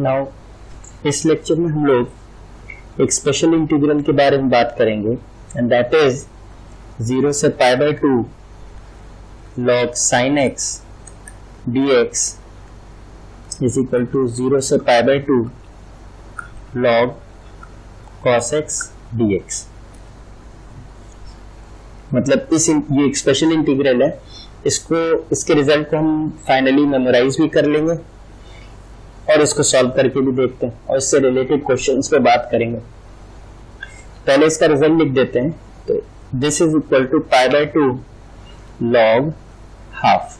Now इस lecture में हम लोग एक स्पेशल इंटीग्रल के बारे में बात करेंगे एंड दैट इज़ ज़ीरो से pi by two log sine x d x is equal to zero से pi by two log cos x d x मतलब इस ये एक स्पेशल इंटीग्रल है। इसको, इसके रिज़ल्ट को हम फाइनली मेमोराइज भी कर लेंगे। और इसको सॉल्व करके भी देखते हैं और इससे रिलेटेड क्वेश्चन पे बात करेंगे। पहले इसका रिज़ल्ट लिख देते हैं। तो this is equal to pi by two log half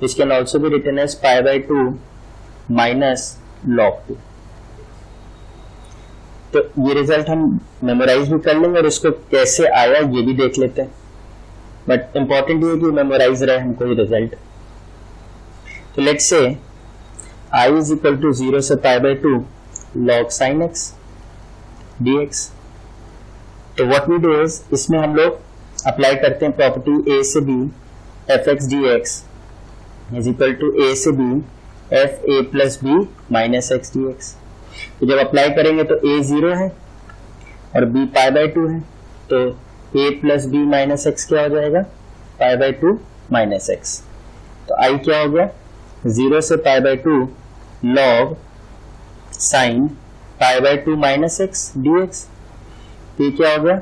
this can also be written as pi by two minus log two तो ये रिज़ल्ट हम मेमोराइज भी कर लेंगे और इसको कैसे आया ये भी देख लेते हैं। बट इंपॉर्टेंट ये कि मेमोराइज रहे हमको ये रिज़ल्ट तो let's say I is equal to zero से pi by two log sine x d x तो व्हाट वी डू इज़ इसमें हम लोग अप्लाई करते हैं प्रॉपर्टी ए से b f x d x is equal to a से b f a plus b minus x d x तो जब अप्लाई करेंगे तो ए ज़ीरो है और बी पाई बाय टू है तो a plus b minus x क्या हो जाएगा? Pi by two minus x तो आई क्या हो गया? ज़ीरो से pi by two log sine pi by two minus x d x तो क्या हो गया।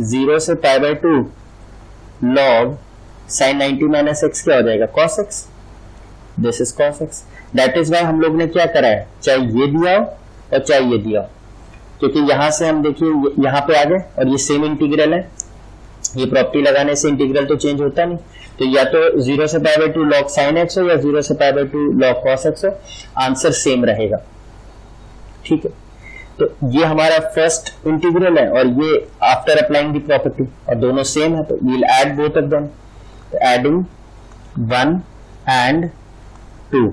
ज़ीरो से pi by two log sine ninety minus x क्या हो जाएगा? Cos x this is cos x that is why हम लोग ने क्या करा है? चाहे ये दिया हो और चाहे ये दिया हो। क्योंकि यहाँ से हम देखिए, यहाँ पे आ गए और ये सेम इंटीग्रल है। ये प्रॉपर्टी लगाने से इंटीग्रल तो चेंज होता नहीं। तो या तो ज़ीरो से pi by two log sine x हो या ज़ीरो से pi by two log cos x हो। आंसर सेम रहेगा। ठीक है? तो ये हमारा फ़र्स्ट इंटीग्रल है और ये आफ्टर अप्लाइंग दी प्रॉपर्टी और दोनों सेम है तो we'll add both of them adding one and two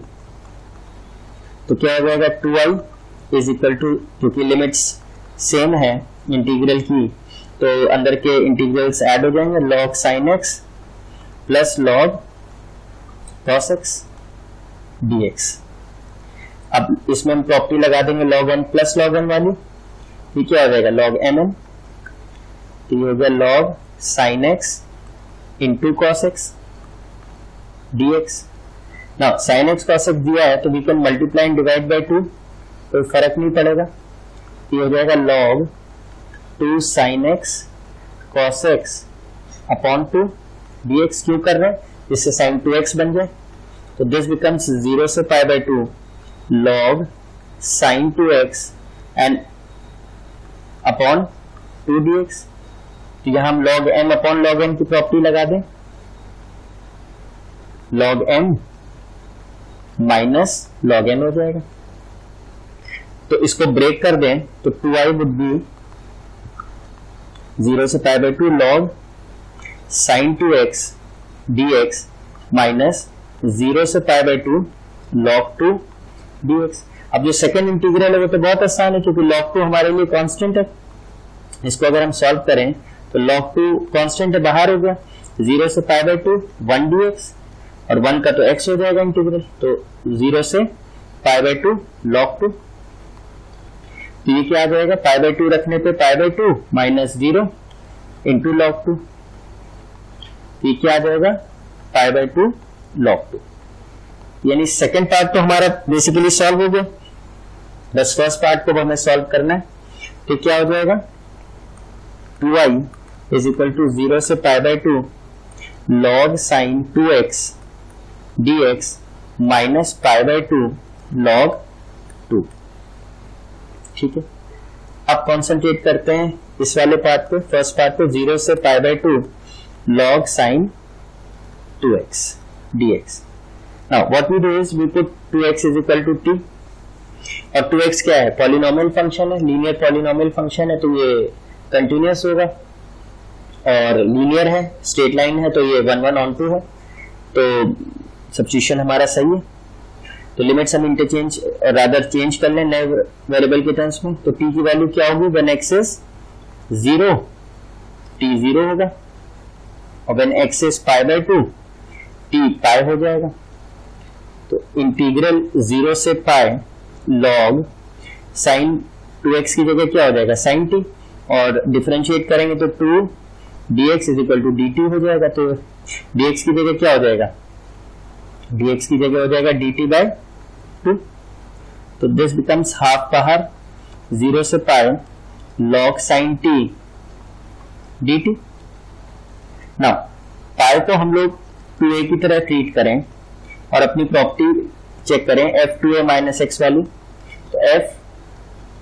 तो क्या हो जाएगा? Two I is equal to क्योंकि लिमिट्स सेम है इंटीग्रल की तो अंदर के इंटीग्रल्स ऐड हो जाएँगे log sine x plus log cos x d x अब इसमें हम प्रॉपर्टी लगा देंगे log n plus log n वाली। ये क्या हो जाएगा? लॉग एम एन तो ये हो गया log sine x into cos x d x ना साइन एक्स कॉस एक्स दिया है तो we can multiply and divide by two कोई फ़र्क नहीं पड़ेगा। ये हो जाएगा log two sine x cos x upon two d x क्यों कर रहे हैं? जिससे साइन टू एक्स बन जाए। तो दिस बिकम्स ज़ीरो से pi by two log sine two x and upon two d x तो यहाँ हम log m upon log m की प्रॉपर्टी लगा दें। Log m minus log n हो जाएगा। तो इसको ब्रेक कर दें तो two I would be zero से pi by two log sine two x d x minus zero से pi by two log two d x अब जो सेकेंड इंटीग्रल है वो तो बहुत आसान है, क्योंकि लॉग टू हमारे लिए कांस्टेंट है। इसको अगर हम सॉल्व करें तो लॉग टू कांस्टेंट है, बाहर हो गया। ज़ीरो से pi by two one d x और वन का तो एक्स हो जाएगा इंटीग्रल तो ज़ीरो से pi by two log two तो ये क्या आ जाएगा? पाई बाई टू रखने पे pi by two minus zero into log two ये क्या आ जाएगा? Pi by two log two यानी सेकेंड पार्ट तो हमारा बेसिकली सॉल्व हो गया। बस फ़र्स्ट पार्ट को हमें सॉल्व करना है। तो क्या हो जाएगा? Two I is equal to zero से pi by two log sine two x d x minus pi by two log two ठीक है? अब कॉन्सेंट्रेट करते हैं इस वाले पार्ट पे फ़र्स्ट पार्ट पे ज़ीरो से pi by two log sine two x now what we do is we put two x is equal to t और टू एक्स क्या है? पॉलिनोमियल फ़ंक्शन है लीनियर पॉलिनोमियल फ़ंक्शन है तो ये कंटिन्यूस होगा। और लीनियर है स्ट्रेट लाइन है तो ये वन वन ऑन टू है। तो सब्सिट्यूशन हमारा सही है। तो लिमिट्स हम इंटरचेंज रादर चेंज कर लें नए वेरिएबल के टर्म्स में तो टी की वैल्यू क्या होगी? When x is zero t zero होगा। और when x is pi by two t pi हो जाएगा। तो इंटीग्रल ज़ीरो से pi log sine two x की जगह क्या हो जाएगा? साइन टी और डिफ्रेंशिएट करेंगे तो two d x is equal to d t हो जाएगा। तो डी एक्स की जगह क्या हो जाएगा? डी एक्स की जगह हो जाएगा डी टी बाय टू तो this becomes half power zero से pi log sine t d t ना पाए तो हम लोग टू ए की तरह ट्रीट करें और अपनी प्रॉपर्टी चेक करें f two a minus x value तो एफ़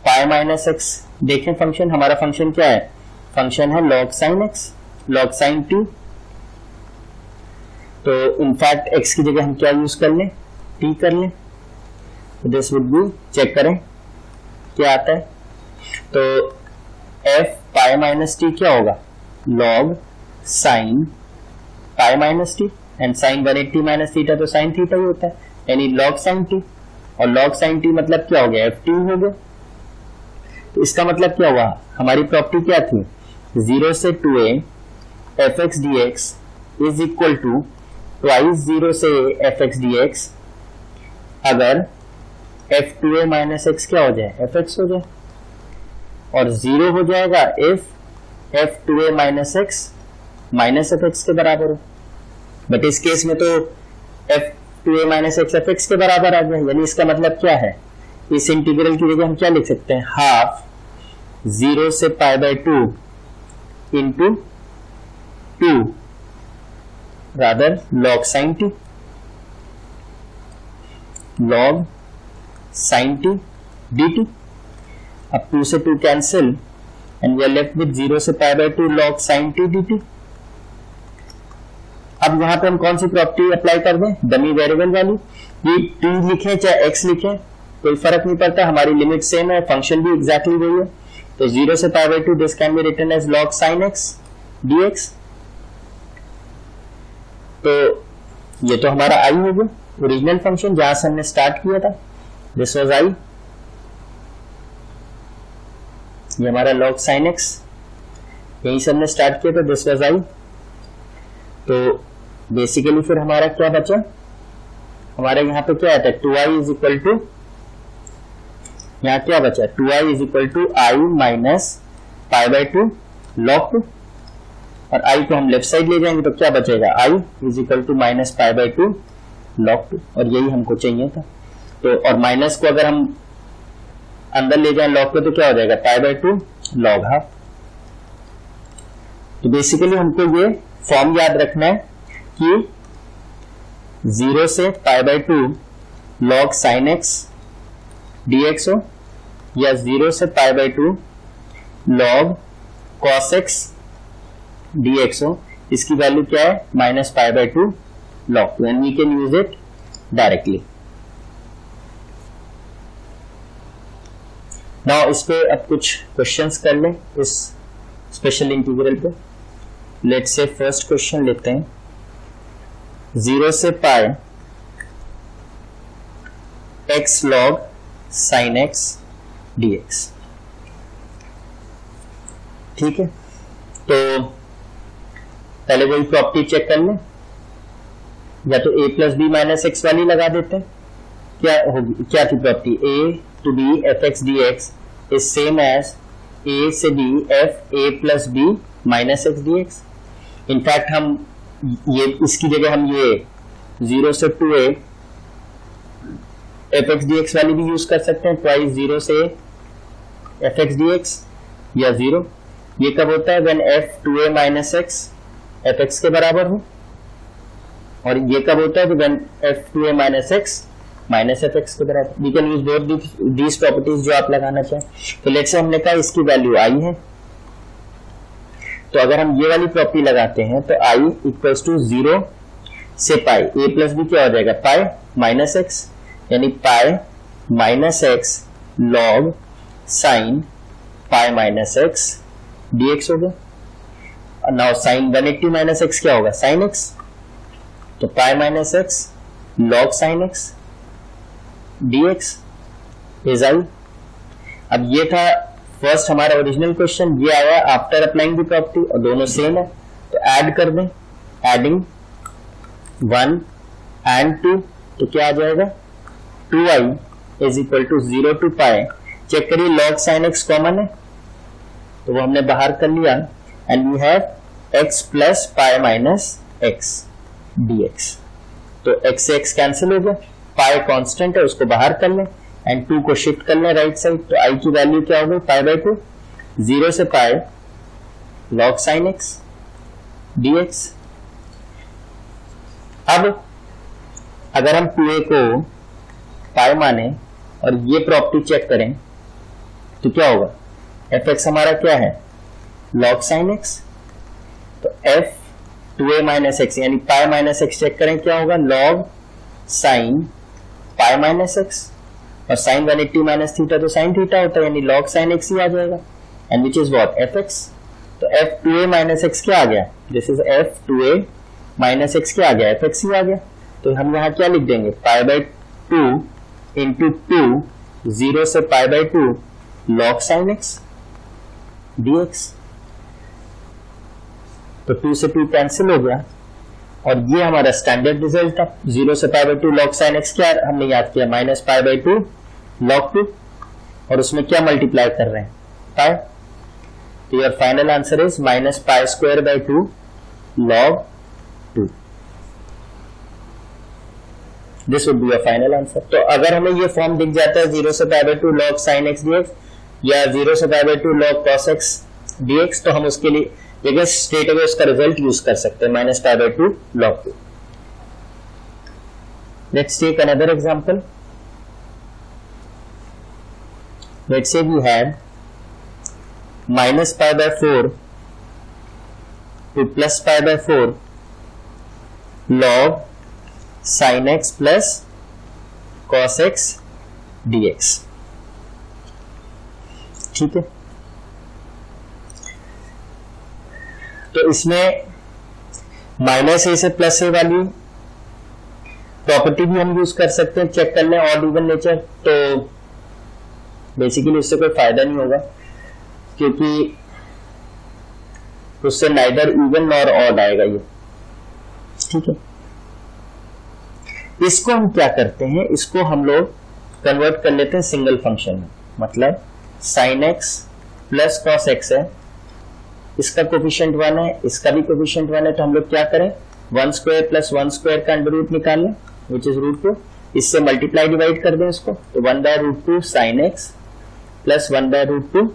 पाए माइनस एक्स देखें फ़ंक्शन हमारा फ़ंक्शन क्या है? फ़ंक्शन है log sine x log sine two तो इनफैक्ट एक्स की जगह हम क्या यूज़ कर लें? टी कर लें। दिस वुड बी चेक करें, क्या आता है? तो एफ़ पाई माइनस टी क्या होगा? Log sine pi minus t and sine one eighty minus theta तो साइन थीटा ही होता है। यानी लॉग साइन टी और लॉग साइन टी मतलब क्या हो गया? एफ़ टी हो गया। तो इसका मतलब क्या हुआ? हमारी प्रॉपर्टी क्या थी? ज़ीरो से two a f x d x is equal to twice zero से एफ़ एक्स डी एक्स अगर f two a minus x क्या हो जाए? एफ़ एक्स हो जाए। और ज़ीरो हो जाएगा if f two a minus x minus f x के बराबर हो। बट इस केस में तो f two a minus x f x के बराबर आ गया। यानी इसका मतलब क्या है? इस इंटीग्रल की जगह हम क्या लिख सकते हैं? हाफ़ ज़ीरो से pi by two into two rather log sine t log sine t d t अब टू से two cancel and we are left with zero से pi by two log sine t d t अब यहाँ पे हम कौन सी property apply कर दें? डमी वेरिएबल वाली। ये टी लिखे, चाहे एक्स लिखे, कोई फ़र्क नहीं पड़ता, हमारी लिमिट सेम है फ़ंक्शन भी एग्जैक्टली वही है। तो ज़ीरो से pi by two this can be written as log sine x d x तो ये तो हमारा आई हो गया ओरिजिनल फ़ंक्शन जहाँ से हमने स्टार्ट किया था। दिस वॉज़ आई ये हमारा लॉग साइन एक्स यहीं से हमने स्टार्ट किया था दिस वॉज़ आई तो बेसिकली फिर हमारा क्या बचा? हमारे यहाँ पे क्या आता है? Two I is equal to यहाँ क्या बचा? Two I is equal to I minus pi by two log और आई को हम लेफ़्ट साइड ले जाएँगे तो क्या बचेगा? I is equal to minus pi by two log और यही हमको चाहिए था। तो और माइनस को अगर हम अंदर ले जाए लॉग पे तो क्या हो जाएगा? Pi by two log half तो बेसिकली हमको ये फॉर्म याद रखना है कि ज़ीरो से pi by two log sine x dx हो, या ज़ीरो से pi by two log cos x dx हो, इसकी वैल्यू क्या है? Minus pi by two log two and we can use it directly now इस पे अब कुछ क्वेश्चंस कर लें इस स्पेशल इंटीग्रल पे। लेट से फ़र्स्ट क्वेश्चन लेते हैं। ज़ीरो से pi x log sine x dx ठीक है? तो पहले वही प्रॉपर्टी चेक कर लें। या तो a plus b minus x वाली लगा देते हैं। क्या होगी? क्या थी property a f x d x is same as a से b f a plus b minus x d x in fact हम ये, इसकी जगह हम ये ज़ीरो से two a f x d x वाली भी यूज़ कर सकते हैं। ट्वाइस ज़ीरो से एफ़ एक्स डी एक्स या ज़ीरो ये कब होता है? When f two a minus x f x के बराबर हो। और ये कब होता है? When f two a minus x minus f x के बराबर। We can use both these properties जो आप लगाना चाहें। तो लेट से हमने कहा इसकी वैल्यू आई है। तो अगर हम ये वाली प्रॉपर्टी लगाते हैं तो आई इक्वल्स टू ज़ीरो से पाई ए प्लस बी क्या हो जाएगा? पाई माइनस एक्स यानी pi minus x log sine pi minus x dx हो गया। Now sine one eighty minus x क्या होगा? साइन एक्स तो pi minus x log sine x dx is I अब ये था फ़र्स्ट हमारा ओरिजिनल क्वेश्चन ये आया आफ्टर अप्लाइंग द प्रॉपर्टी और दोनों सेम है। तो ऐड कर दें एडिंग वन एंड टू तो क्या आ जाएगा? Two I is equal to zero to pi check करिए लॉग साइन एक्स कॉमन है। तो वो हमने बाहर कर लिया and we have x plus pi minus x d x तो एक्स से एक्स कैंसिल हो गया। पाए कांस्टेंट है, उसको बाहर कर लें एंड टू को शिफ्ट कर लें राइट साइड तो आई की वैल्यू क्या होगी? पाई बाई टू ज़ीरो से pi log sine x d x अब, अगर हम टू ए को पाए माने और ये प्रॉपर्टी चेक करें तो क्या होगा? एफ़ एक्स हमारा क्या है? लॉग साइन एक्स तो f two a minus x यानी पाई माइनस एक्स चेक करें, क्या होगा? Log sine pi minus x और sine one eighty minus theta तो साइन थीटा होता है, यानी लॉग साइन एक्स ही आ जाएगा। And which is what f x तो f two a minus x क्या आ गया? This is f two a minus x क्या आ गया? एफ़ एक्स ही आ गया। तो हम यहाँ क्या लिख देंगे? Pi by two into two zero से pi by two log sine x d x तो टू से टू कैंसिल हो गया। और ये हमारा स्टैंडर्ड रिज़ल्ट था। ज़ीरो से pi by two log sine x क्या हमने याद किया? Minus pi by two log two और उसमें क्या मल्टीप्लाई कर रहे हैं? पाई तो your final answer is minus pi square by two log two this would be your final answer तो अगर हमें ये फॉर्म दिख जाता है ज़ीरो से pi by two log sine x d या ज़ीरो से pi by two log cos x d तो हम उसके लिए देखिए स्ट्रेट अवे उसका रिज़ल्ट यूज़ कर सकते हैं minus pi by two log two let's take another example let's say we have minus pi by 4 to plus pi by 4 log sin x plus cos x dx. ठीक है? तो इसमें minus ए से plus ए वाली property भी हम use कर सकते हैं चेक कर लें ऑड इवन नेचर तो बेसिकली उससे कोई फ़ायदा नहीं होगा, क्योंकि उससे नाइदर इवन और ऑड आएगा ये। ठीक है? इसको हम क्या करते हैं? इसको हम लोग कन्वर्ट कर लेते हैं सिंगल फ़ंक्शन में। मतलब sine x plus cos x है इसका कोफिशियंट वन है, इसका भी कोफिशियंट वन है तो हम लोग क्या करें? One square plus one square का अंडर रूट निकाल लें विच इज़ रूट टू इससे मल्टीप्लाई डिवाइड कर दें इसको तो one by root two sine x plus one by root two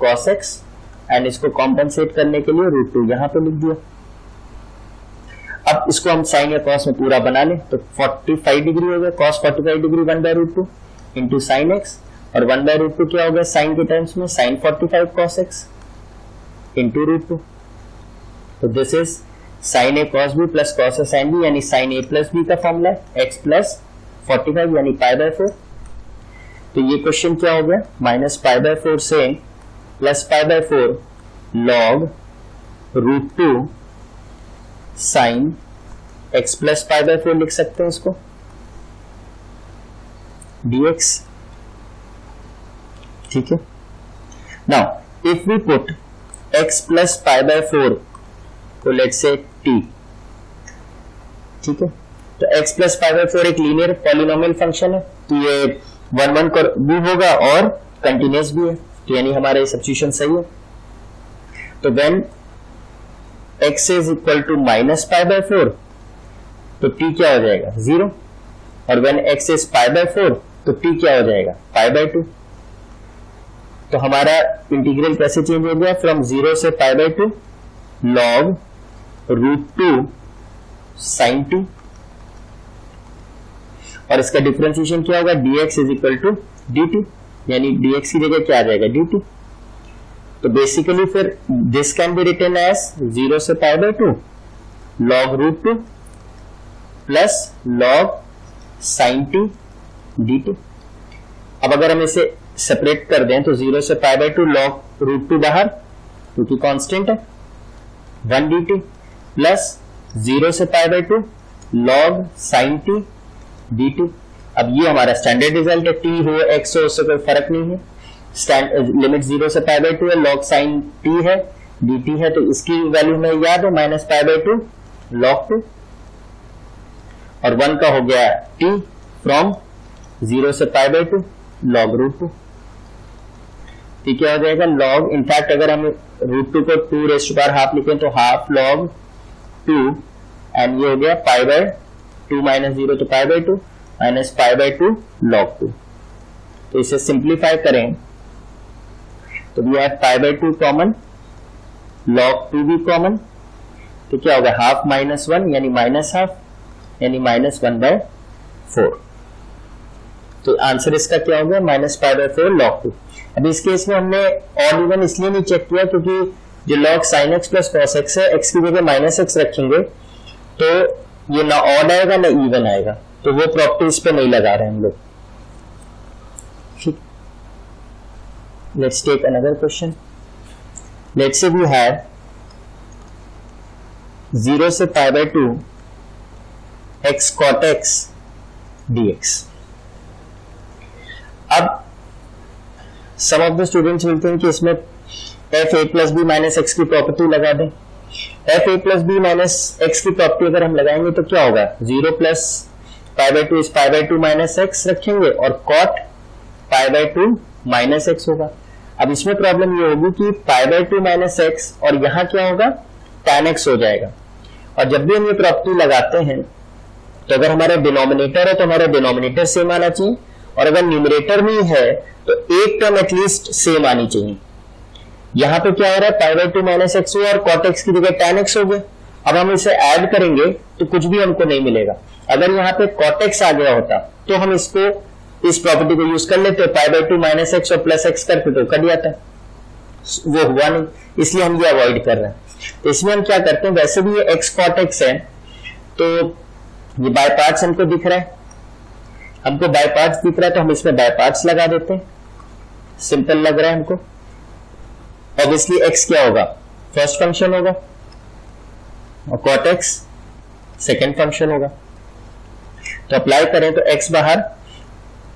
cos x and इसको कॉम्पनसेट करने के लिए रूट टू यहाँ पे लिख दिया। अब इसको हम साइन या कॉस में पूरा बना लें तो 45 डिग्री हो गया cos 45 degree one by root two into sine x और वन बाय रूट टू क्या हो गया साइन के टर्म्स में sine 45 cos x into root two तो this is sine a cos b plus cos a sine b यानी sine ए plus B का formula x plus forty five यानी pi bye four तो ये क्वेश्चन क्या हो गया? माइनस पाई बाय फोर से plus pi by four log root two sine x plus pi by four लिख सकते हैं इसको। Dx ठीक है? Now if we put x plus pi by four तो लेट से t. ठीक है? तो x plus pi by four एक लीनियर पॉलिनोमियल फ़ंक्शन है। तो ये वन वन भी होगा और कंटिन्यूस भी है। तो यानी हमारा ये सब्सिट्यूशन सही है। तो when x is equal to minus pi by four तो टी क्या हो जाएगा? ज़ीरो और when x is pi by four तो टी क्या हो जाएगा? पाई बाय टू तो हमारा इंटीग्रल कैसे चेंज हो गया? फ्रॉम ज़ीरो से pi by two log root two sine two और इसका डिफ्रेंसिएशन क्या होगा? dx is equal to d t यानी dx की जगह क्या आ जाएगा? dt तो बेसिकली फिर this can be written as zero से pi by two log root two plus log sine two d two अब अगर हम इसे सेपरेट कर दें तो ज़ीरो से pi by two log root two बाहर, क्योंकि कांस्टेंट है one d t plus zero से pi by two log sine t d t अब ये हमारा स्टैंडर्ड रिज़ल्ट है टी हो एक्स हो, उससे कोई फ़र्क नहीं है। लिमिट ज़ीरो से पाई बाई टू है लॉग साइन टी है डी टी है तो इसकी वैल्यू में याद है minus pi by two log two और वन का हो गया टी फ्रॉम ज़ीरो से pi by two log root two ठीक क्या हो जाएगा लॉग इनफैक्ट अगर हम रूट टू को टू रेस्ट बार हाफ़ लिखें तो हाफ़ लॉग टू एंड ये हो गया pi by two minus zero तो pi by two minus pi by two log two तो इसे सिंप्लीफाई करें। तो we have pi by two common log two भी कॉमन तो क्या होगा हाफ़ माइनस वन यानी माइनस हाफ़ यानी माइनस वन बाय फोर तो आंसर इसका क्या हो गया? Minus five by four log two अब इस केस में हमने ऑड इवन इसलिए नहीं चेक किया क्योंकि जो log sine x plus cos x है एक्स की जगह माइनस एक्स रखेंगे तो ये ना ऑड आएगा, ना इवन आएगा। तो वो प्रॉपर्टी इस पर नहीं लगा रहे हम लोग। ठीक। Let's take another question let's say we have zero से pi by two x cot x dx अब सम ऑफ़ द स्टूडेंट्स मिलते हैं कि इसमें f a plus b minus x की प्रॉपर्टी लगा दें। F a plus b minus x की प्रॉपर्टी अगर हम लगाएँगे तो क्या होगा? Zero plus pi by two इस pi by two minus x रखेंगे और cot pi by two minus x होगा। अब इसमें प्रॉब्लम ये होगी कि pi by two minus x और यहाँ क्या होगा? टेन एक्स हो जाएगा। और जब भी हम ये प्रॉपर्टी लगाते हैं तो अगर हमारे डिनोमिनेटर है तो हमारा डिनोमिनेटर सेम आना चाहिए। और अगर न्यूमरेटर में है तो एक टर्म एटलीस्ट सेम आनी चाहिए। यहाँ पे क्या हो रहा है? Pi by two minus x हुआ और कॉट एक्स की जगह टेन एक्स हो गए अब हम इसे ऐड करेंगे तो कुछ भी हमको नहीं मिलेगा। अगर यहाँ पे कॉटेक्स आ गया होता तो हम इसको इस प्रॉपर्टी को यूज़ कर लेते। Pi by two minus x और प्लस एक्स करके तो कर जाता। वो हुआ नहीं, इसलिए हम ये अवॉइड कर रहे हैं। तो इसमें हम क्या करते हैं? वैसे भी ये एक्स कॉटेक्स है तो ये बाय पार्ट्स हमको दिख रहा है। हमको बाय पार्ट्स दिख रहा है तो हम इसमें बाय पार्ट्स लगा देते हैं। सिंपल लग रहा है हमको। ऑब्वियसली एक्स क्या होगा? फ़र्स्ट फ़ंक्शन होगा। और कॉट एक्स सेकेंड फ़ंक्शन होगा। तो अप्लाई करें तो एक्स बाहर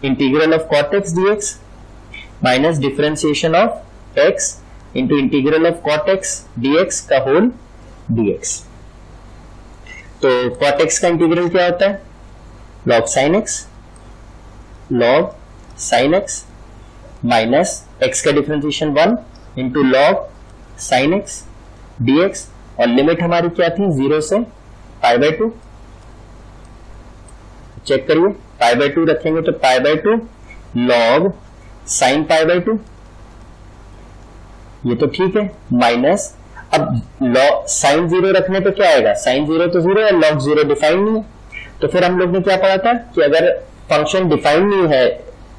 integral of cot x d x minus differentiation of x into integral of cot x d x का होल डी एक्स तो कॉट एक्स का इंटीग्रल क्या होता है? Log sine x log sine x minus x का differentiation one into log sine x dx और limit हमारी क्या थी? ज़ीरो से पाई बाय टू चेक करिए पाई बाय टू रखेंगे तो pi by two log sine pi by two ये तो ठीक है माइनस अब लॉग साइन ज़ीरो रखने पे क्या आएगा? साइन ज़ीरो तो ज़ीरो है लॉग ज़ीरो डिफाइन नहीं है। तो फिर हम लोग ने क्या पढ़ा था कि अगर फ़ंक्शन डिफाइन नहीं है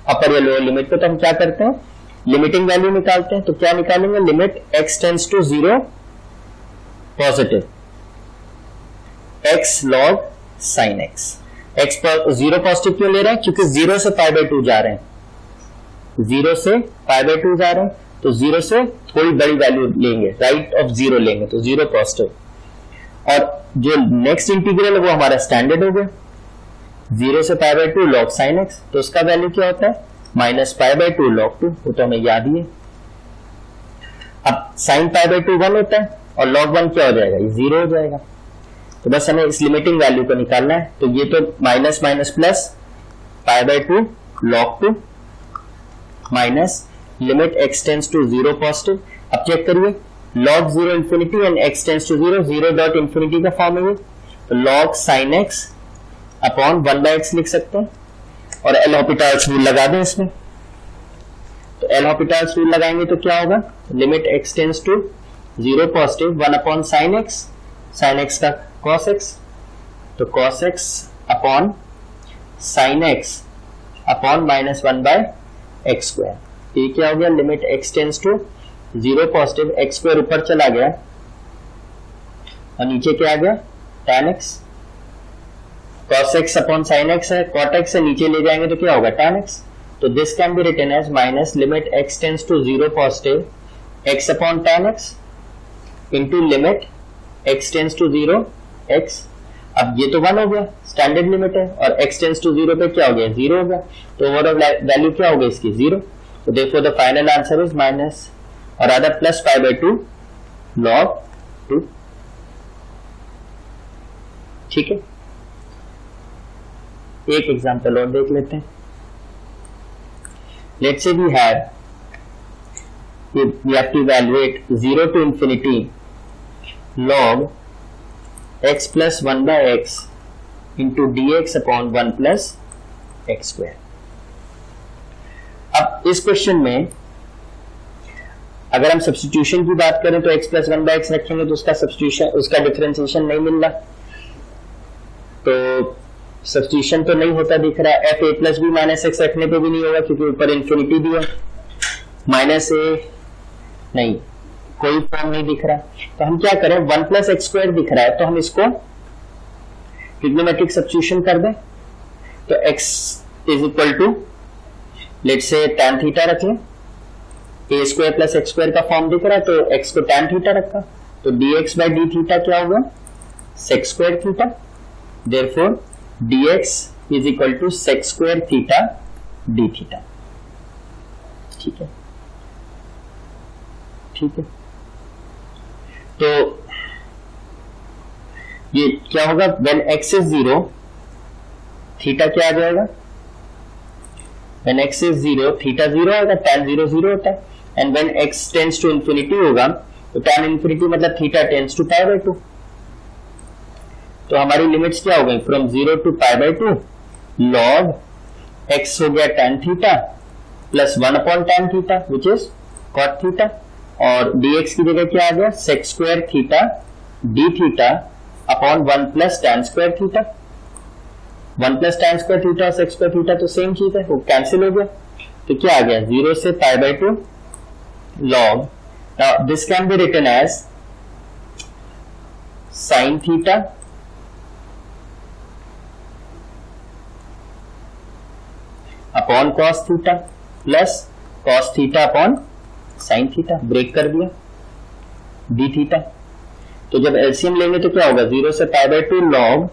अपर या लोअर लिमिट पे तो हम क्या करते हैं? लिमिटिंग वैल्यू निकालते हैं तो क्या निकालेंगे? Limit x tends to zero positive x log sine x x पर ज़ीरो पॉजिटिव क्यों ले रहे हैं? क्योंकि ज़ीरो से पाई बाय टू जा रहे हैं। ज़ीरो से पाई बाय टू जा रहे हैं तो ज़ीरो से थोड़ी बड़ी वैल्यू लेंगे राइट ऑफ़ ज़ीरो लेंगे तो ज़ीरो पॉजिटिव और जो नेक्स्ट इंटीग्रल है, वो हमारा स्टैंडर्ड हो गया। ज़ीरो से pi by two log sine x तो उसका वैल्यू क्या होता है? Minus pi by two log two, वो तो हमें याद ही है। अब sine pi by two one होता है, और लॉग वन क्या हो जाएगा? ये ज़ीरो हो जाएगा। तो बस हमें इस लिमिटिंग वैल्यू को निकालना है। तो ये तो minus minus plus pi by two log two minus limit x tends to zero positive अब चेक करिए log zero infinity and x tends to zero zero dot infinity का फॉर्म है तो log sine x upon one by x लिख सकते हैं और L हॉपिटाल्स rule लगा दें इसमें। तो एल हॉपिटाल्स रूल लगाएँगे तो क्या होगा? Limit x tends to zero positive one upon sine x sine x का कॉस एक्स तो cos x upon sine x upon minus one by x square ये क्या हो गया? Limit x tends to zero positive x square ऊपर चला गया। और नीचे क्या आ गया? Tan x cos x upon sine x है, cot x से नीचे ले जाएँगे तो क्या होगा, tan x? तो this can be written as minus limit x tends to zero positive x upon tan x into limit x tends to zero x. अब ये तो वन हो गया स्टैंडर्ड लिमिट है, और x टेंस टू ज़ीरो पे क्या हो गया ज़ीरो हो गया। तो ओवरऑल वैल्यू क्या हो गया इसकी ज़ीरो तो देखो the final answer is minus और other plus five by two log two ठीक है? एक एग्ज़ाम्पल और देख लेते हैं। Let's say we have we have to evaluate 0 to infinity log x plus 1 by x into dx upon 1 plus x square. अब इस क्वेश्चन में अगर हम सब्सटीट्यूशन की बात करें तो x plus one by x रखेंगे तो उसका सब्सटीट्यूशन उसका डिफरेंशिएशन नहीं मिल रहा। तो सब्सटीट्यूशन तो नहीं होता दिख रहा है। F a plus b minus x रखने पे भी नहीं होगा क्योंकि ऊपर इन्फिनिटी भी है। माइनस ए नहीं, कोई फॉर्म नहीं दिख रहा। तो हम क्या करें? वन प्लस एक्स स्क्वायर दिख रहा है। तो हम इसको ट्रिग्नोमेट्रिक सब्सटीट्यूशन कर दें। तो x is equal to let say tan theta रख लें। A square plus x square का फॉर्म दिख रहा है तो x को tan थीटा रखा। तो dx बाई डी थीटा क्या होगा sec square theta dx is equal to sec square theta d theta ठीक है? ठीक है? तो ये क्या होगा? When x is zero theta क्या आ जाएगा? When x is zero theta zero आएगा टेन ज़ीरो ज़ीरो होता है। And when x tends to infinity होगा तो टेन इंफिनिटी मतलब theta tends to pi by two तो हमारी लिमिट्स क्या हो गई? From zero to pi by two log x हो गया tan theta plus one upon tan theta which is cot theta और dx की जगह क्या आ गया? Sec square theta d theta upon one plus tan square theta one plus tan square theta और sec square theta तो same चीज़ है, वो कैंसिल हो गया। तो क्या आ गया? ज़ीरो से pi by two log this can be written as sine theta upon cos theta plus cos theta upon sine theta break कर दिया डी थीटा तो जब एलसीएम लेंगे तो क्या होगा? ज़ीरो से pi by two log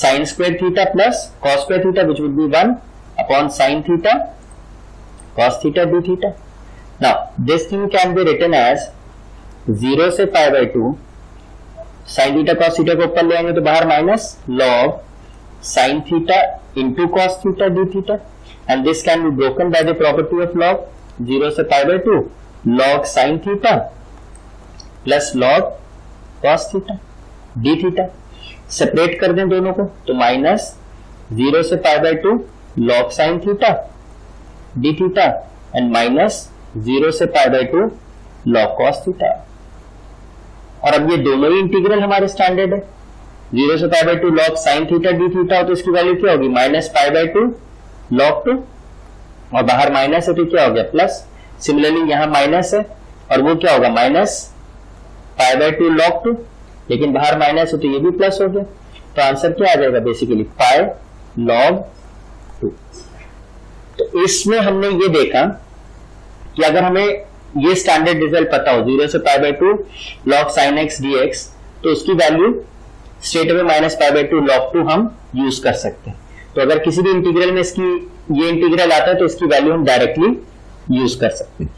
sine square theta plus cos square theta which would be one upon sine theta cos theta d theta now this thing can be written as zero से pi by two sine theta cos theta को ऊपर ले आएँगे तो बाहर minus log sine theta into cos theta d theta and this can be broken by the property of log zero से pi by two log sine theta plus log cos theta d theta separate कर दें दोनों को तो minus zero से pi by two log sine theta d theta and minus zero से pi by two log cos theta और अब ये दोनों ही इंटीग्रल हमारे स्टैंडर्ड है। ज़ीरो से pi by two log sine theta d theta तो इसकी वैल्यू क्या होगी? Minus pi by two log two और बाहर माइनस है तो क्या हो गया? प्लस सिमिलरली यहाँ माइनस है, और वो क्या होगा? Minus pi by two log two लेकिन बाहर माइनस है तो ये भी प्लस हो गया। तो आंसर क्या आ जाएगा बेसिकली पाई लॉग टू तो इसमें हमने ये देखा कि अगर हमें ये स्टैंडर्ड रिज़ल्ट पता हो ज़ीरो से pi by two log sine x d x तो उसकी value straight away minus pi by two log two हम यूज़ कर सकते हैं। तो अगर किसी भी इंटीग्रल में इसकी, ये इंटीग्रल आता है तो इसकी वैल्यू हम डायरेक्टली यूज़ कर सकते हैं।